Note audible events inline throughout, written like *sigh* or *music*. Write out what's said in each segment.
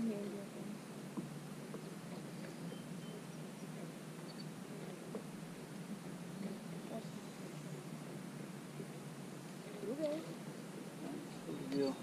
Савельевым. Любил.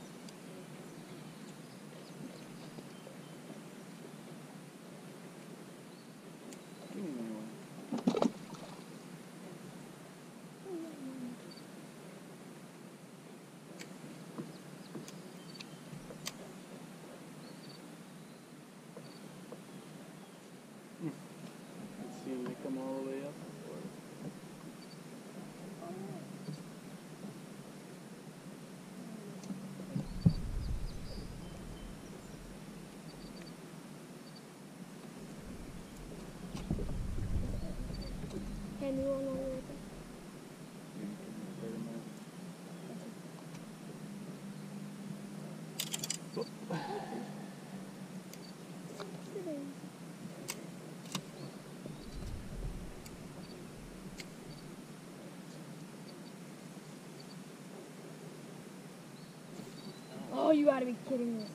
Oh, you gotta be kidding me.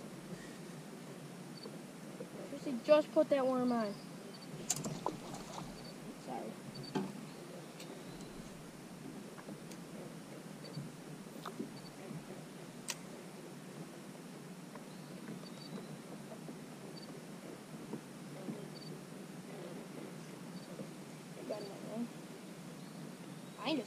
Just put that worm on. Good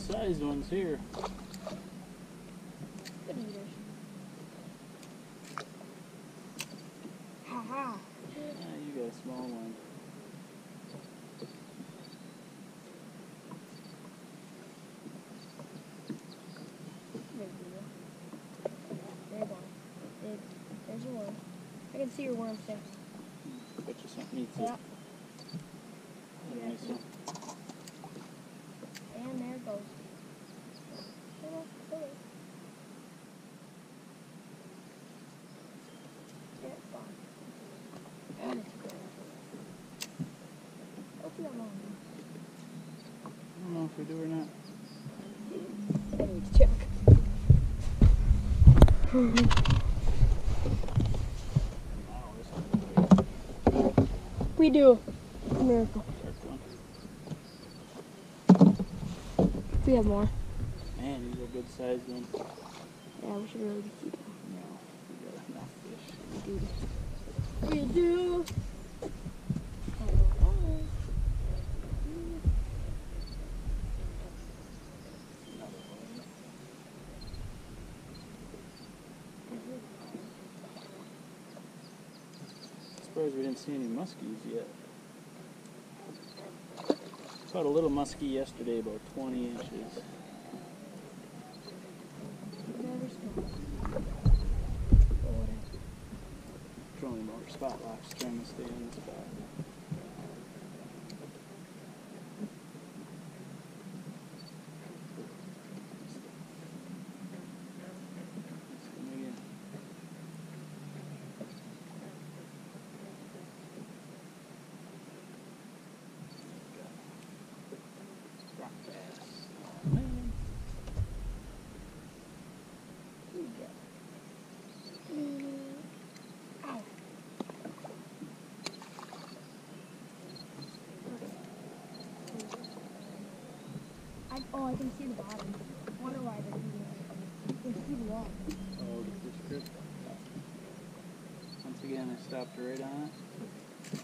sized ones here. Good eaters. Ha ha. Ah, you got a small one. There you go. There you go. There, there's your worm. I can see your worm there. Bet you something eats Yeah. it. A nice one. And there it goes. Yeah, it's fine. God, it's good. Open that long. I don't know if we do or not. I need to check. *laughs* Oh, this one's big. We do. Miracle. Sharp one. We have more. Man, these are good sized ones. Yeah, we should really be keeping. No, we got enough fish. We do. Surprised we didn't see any muskies yet. Caught a little muskie yesterday, about 20 inches. Trolling motor spot locks trying to stay on the spot. Oh, I can see the bottom. wonder why they're. You can see the wall. Oh, the fish crib. Once again, I stopped right on it.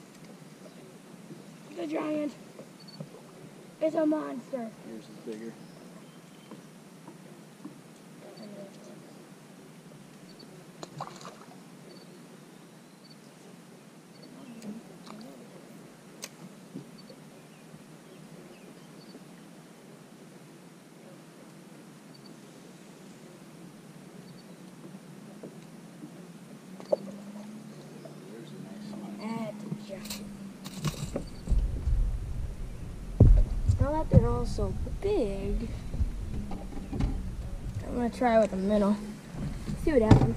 The giant. It's a monster. Yours is bigger. There's a nice one. That's a giant. Now that they're all so big, I'm gonna try with a minnow. See what happens.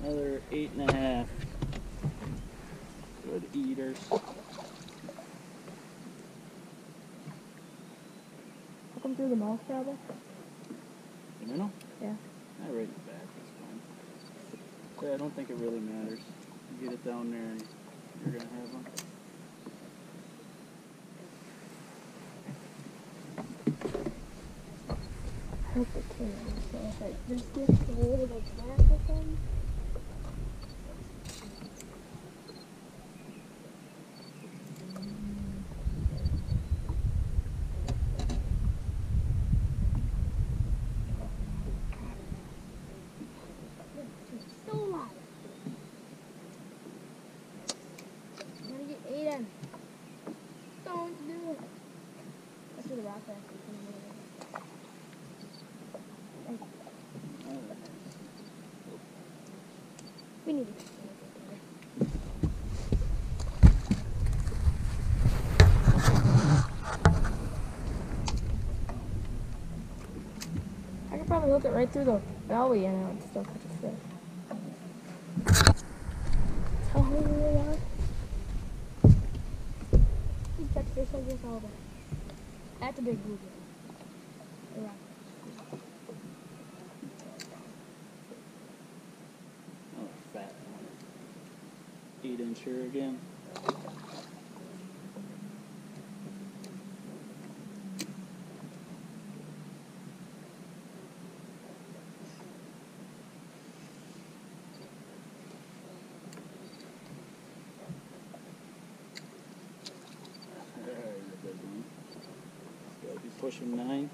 Another eight and a half. Good eaters. How come through the mouth, probably? The minnow? Yeah. I right in the back. That's fine. Yeah, I don't think it really matters. You get it down there, and you're gonna have one. Can. So I just get a little bit back or something. Still alive. Gotta get Aiden. Don't do it. That's where the rock is. We. I could probably hook it right through the belly and it would still catch a fish. How hungry we are. We catch fish like this all day. That's a big blue gill. Right. Oh, fat one. Eight incher again. Pushing nine.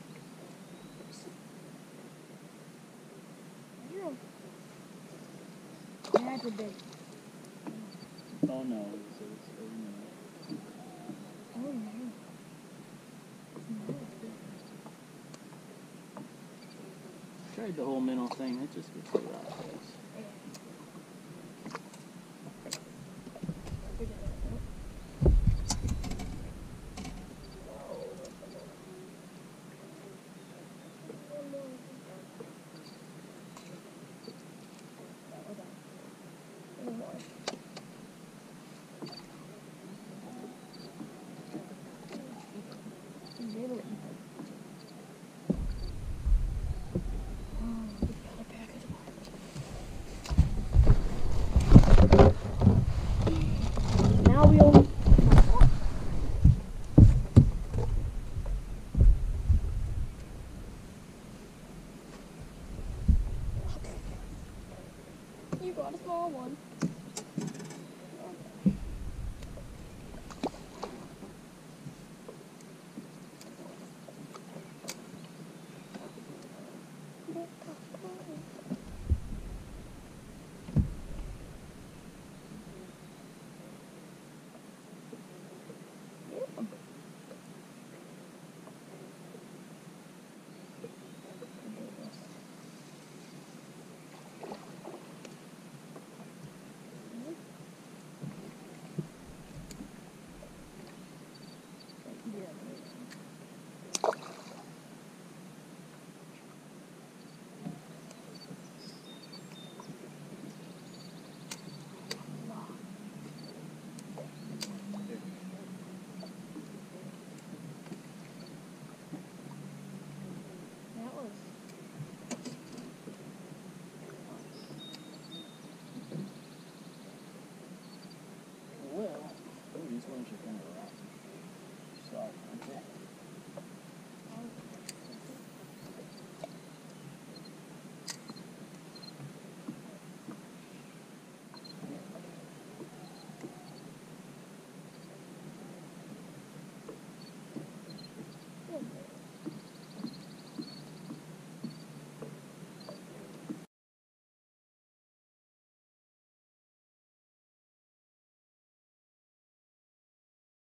Zero. That's a big. Oh no, it's, it's, oh, no. Oh no. Tried the whole mental thing, it just gets the rock face. One.